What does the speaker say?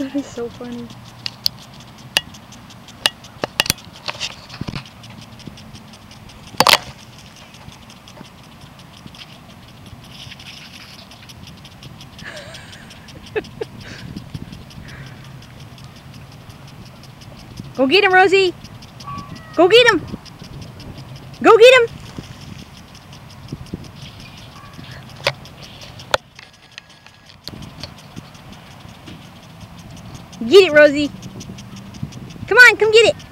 That is so funny. Go get him, Rosie. Go get him. Go get him. Get it, Rosie. Come on, come get it.